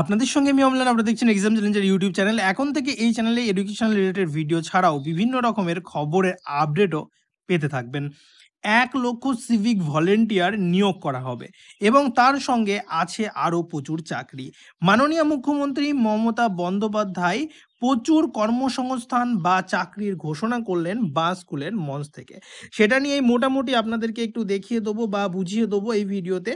আপনাদের সঙ্গে আমি অমলান, আপনারা দেখছেন এক্সাম চ্যালেঞ্জের ইউটিউব চ্যানেল এখন থেকে এই চ্যানেলে এডুকেশনাল রিলেটেড ভিডিও ছাড়াও বিভিন্ন রকমের খবরের আপডেটও পেতে থাকবেন। এক লক্ষ সিভিক ভলেন্টিয়ার নিয়োগ করা হবে এবং তার সঙ্গে আছে আরও প্রচুর চাকরি। মাননীয় মুখ্যমন্ত্রী মমতা বন্দ্যোপাধ্যায় প্রচুর কর্মসংস্থান বা চাকরির ঘোষণা করলেন বা স্কুলের মঞ্চ থেকে। সেটা নিয়ে মোটামুটি আপনাদেরকে একটু দেখিয়ে দেবো বা বুঝিয়ে দেবো এই ভিডিওতে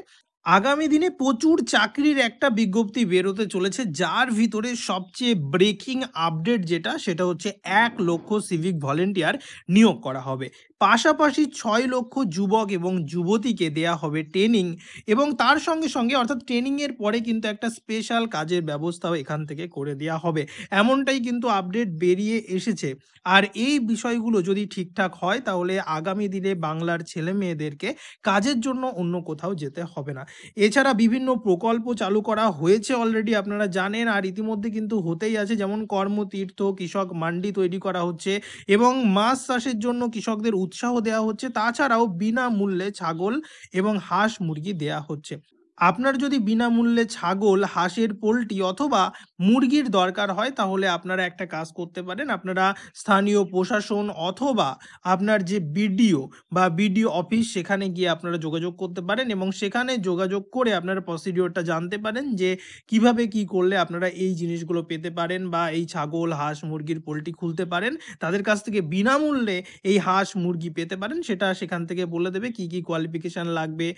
আগামী দিনে প্রচুর চাকরির একটা বিজ্ঞপ্তি বেরোতে চলেছে, যার ভিতরে সবচেয়ে ব্রেকিং আপডেট যেটা, সেটা হচ্ছে এক লক্ষ সিভিক ভলেন্টিয়ার নিয়োগ করা হবে। পাশাপাশি ছয় লক্ষ যুবক এবং যুবতীকে দেয়া হবে ট্রেনিং এবং তার সঙ্গে সঙ্গে অর্থাৎ ট্রেনিংয়ের পরে কিন্তু একটা স্পেশাল কাজের ব্যবস্থাও এখান থেকে করে দেওয়া হবে। এমনটাই কিন্তু আপডেট বেরিয়ে এসেছে। আর এই বিষয়গুলো যদি ঠিকঠাক হয়, তাহলে আগামী দিনে বাংলার ছেলে মেয়েদেরকে কাজের জন্য অন্য কোথাও যেতে হবে না। এছাড়া বিভিন্ন প্রকল্প চালু করা হয়েছে অলরেডি আপনারা জানেন, আর ইতিমধ্যে কিন্তু হতেই আছে। যেমন কর্মতীর্থ, কৃষক মান্ডি তৈরি করা হচ্ছে এবং মাছ চাষের জন্য কৃষকদের উৎসাহ দেওয়া হচ্ছে। তাছাড়াও বিনামূল্যে ছাগল এবং হাঁস মুরগি দেওয়া হচ্ছে। আপনার যদি বিনামূল্যে ছাগল, হাঁসের পোলট্রি অথবা মুরগির দরকার হয়, তাহলে আপনারা একটা কাজ করতে পারেন। আপনারা স্থানীয় প্রশাসন অথবা আপনার যে বিডিও বা বিডিও অফিস, সেখানে গিয়ে আপনারা যোগাযোগ করতে পারেন এবং সেখানে যোগাযোগ করে আপনারা প্রসিডিওরটা জানতে পারেন যে কীভাবে কি করলে আপনারা এই জিনিসগুলো পেতে পারেন বা এই ছাগল, হাঁস, মুরগির পোলট্রি খুলতে পারেন। তাদের কাছ থেকে বিনামূল্যে এই হাঁস, মুরগি পেতে পারেন। সেটা সেখান থেকে বলে দেবে কি কি কোয়ালিফিকেশান লাগবে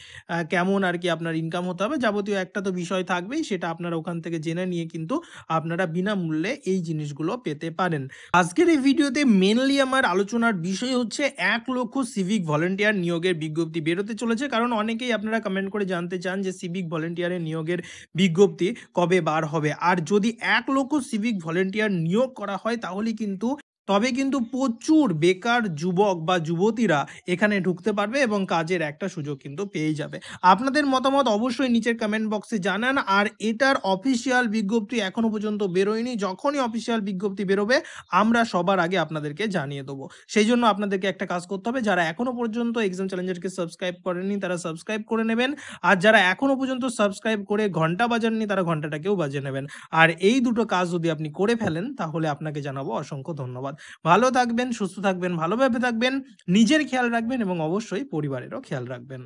কেমন আর কি আপনার ইনকাম হতে হবে। যাবতীয় একটা তো বিষয় থাকবেই, সেটা আপনারা ওখান থেকে জেনে নিয়ে কিন্তু আপনারা বিনামূল্যে এই জিনিসগুলো পেতে পারেন। আজকের এই ভিডিওতে মেনলি আমার আলোচনার বিষয় হচ্ছে এক লক্ষ সিভিক ভলেন্টিয়ার নিয়োগের বিজ্ঞপ্তি বেরোতে চলেছে। কারণ অনেকেই আপনারা কমেন্ট করে জানতে চান যে সিভিক ভলেন্টিয়ারের নিয়োগের বিজ্ঞপ্তি কবে বার হবে। আর যদি এক লক্ষ সিভিক ভলেন্টিয়ার নিয়োগ করা হয়, তাহলে কিন্তু তবে কিন্তু প্রচুর বেকার যুবক বা যুবতীরা এখানে ঢুকতে পারবে এবং কাজের একটা সুযোগ কিন্তু পেয়ে যাবে। আপনাদের মতামত অবশ্যই নিচের কমেন্ট বক্সে জানান। আর এটার অফিসিয়াল বিজ্ঞপ্তি এখনও পর্যন্ত বেরোয়নি। যখনই অফিসিয়াল বিজ্ঞপ্তি বেরোবে, আমরা সবার আগে আপনাদেরকে জানিয়ে দেবো। সেই জন্য আপনাদেরকে একটা কাজ করতে হবে, যারা এখনও পর্যন্ত এক্সাম চ্যালেঞ্জারকে সাবস্ক্রাইব করেনি তারা সাবস্ক্রাইব করে নেবেন। আর যারা এখনও পর্যন্ত সাবস্ক্রাইব করে ঘণ্টা বাজাননি, তারা ঘন্টাটাকেও বাজিয়ে নেবেন। আর এই দুটো কাজ যদি আপনি করে ফেলেন, তাহলে আপনাকে জানাব অসংখ্য ধন্যবাদ। ভালো থাকবেন, সুস্থ থাকবেন ভালোভাবে থাকবেন, নিজের খেয়াল রাখবেন এবং অবশ্যই পরিবারেরও খেয়াল রাখবেন।